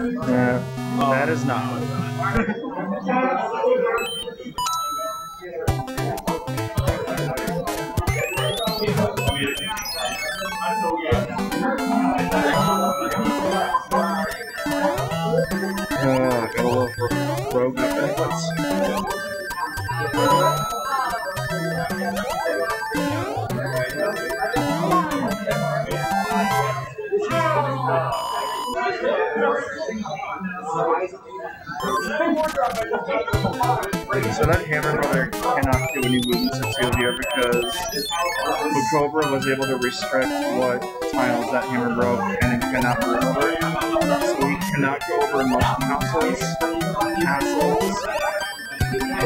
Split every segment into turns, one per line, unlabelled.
Uh, that is not. Uh, gotta love rogue effects. So that Hammer Brother cannot do any movements in Sylvia because the Cobra was able to restrict what tiles that Hammer broke and it cannot move over. So we cannot go over motion houses, castles,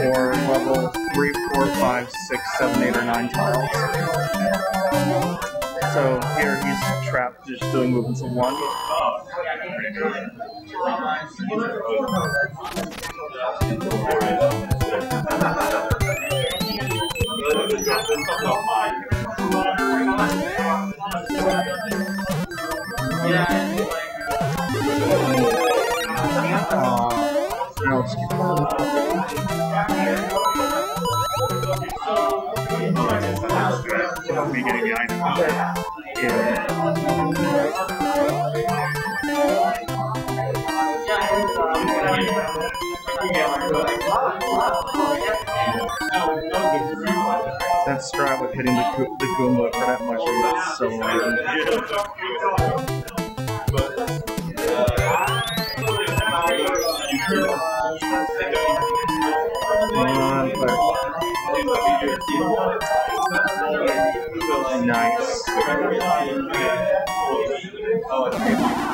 or level 3, 4, 5, 6, 7, 8, or 9 tiles. So here he's trapped just doing movements of 1. Let me get behind him. Yeah. That strat with hitting the, the Goomba for that much is so lame. Come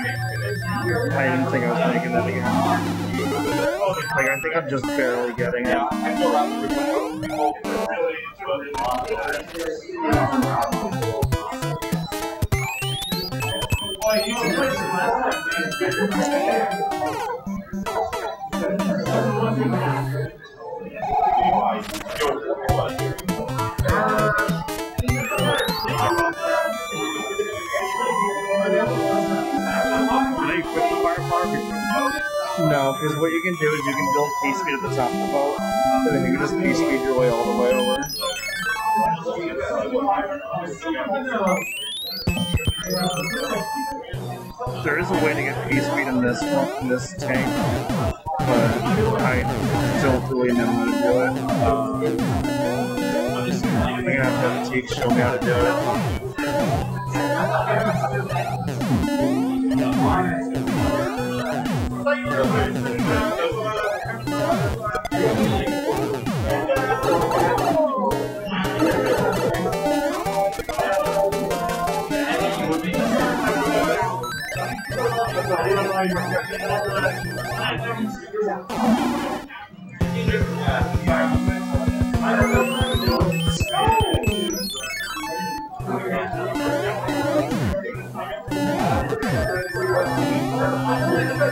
I didn't think I was making that again. Like, I think I'm just barely getting it. No, because what you can do is you can build P speed at the top of the boat, and then you can just P speed your way all the way over. There is a way to get P speed in this in this tank, but I don't really know how to do it. Um, I'm gonna have to Teak show me how to do it. Alright, then. 2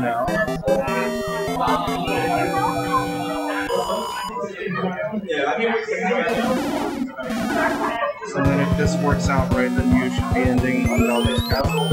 now. So then if this works out right, then you should be ending on Bowser's Castle.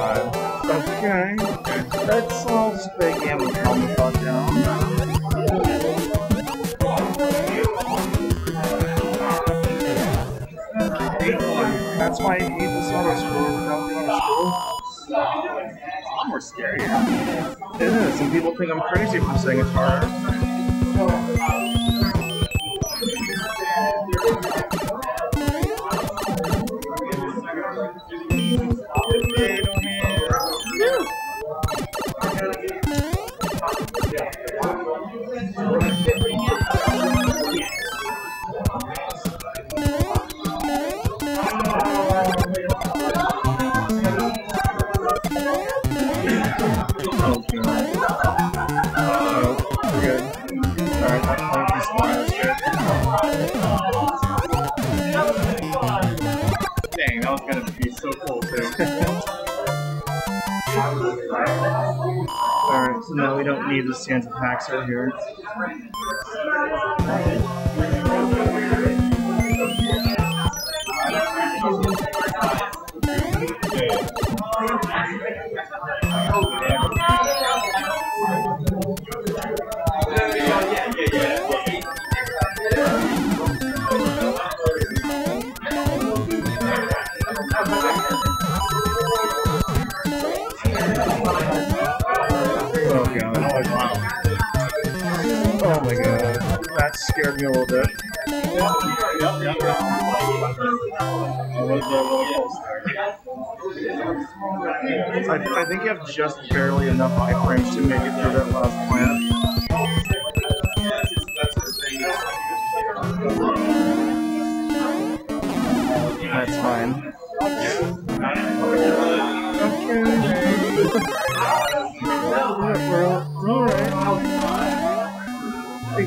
Okay. Let's all spit game and calm the fuck down. That's why I hate this auto scroll without the auto scroll.
A lot more scarier.
It is, and people think I'm crazy for saying it's harder. Alright,
so
now we don't need the of Paxer here. Oh me a little bit. Roller coaster. I, I think you have just barely enough iframes to make it through that last plant. That's fine.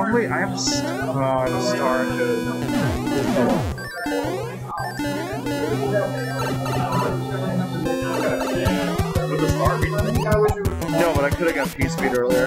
Oh wait, I have a st- oh, uh, I have a star to.
With the star.
No, but I could have got P speed earlier.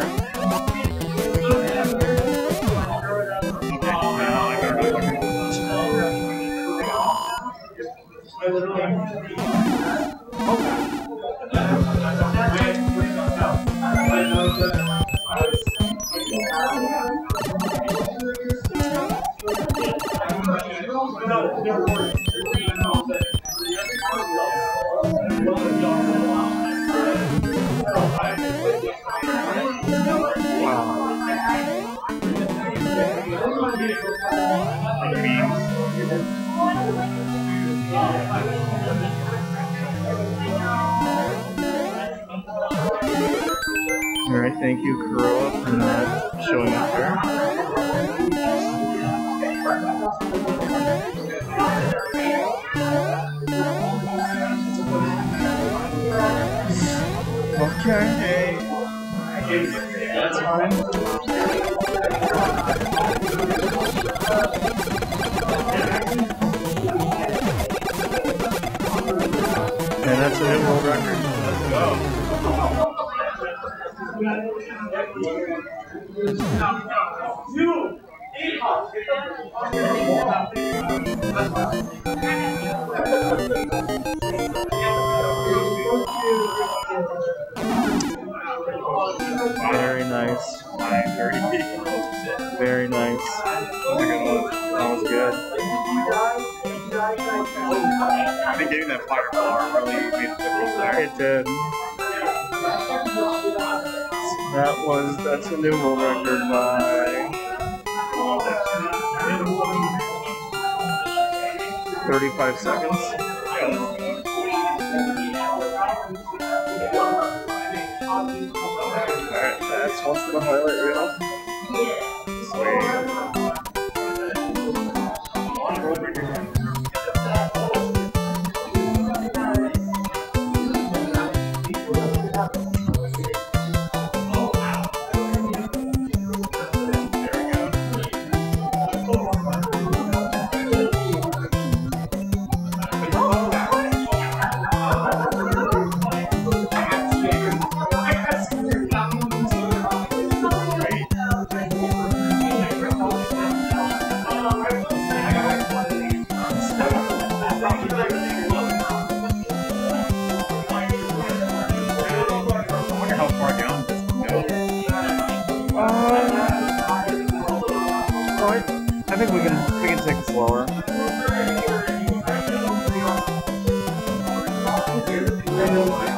Alright, thank you, Kuroa, for not showing up here. Okay. That's fine. And that's a new world record. Very nice. Very nice. That was good.
I think getting that fireball really made a difference there.
It did. That was that's a new world record by thirty-five seconds. That's for the highlight reel. Sweet. 네.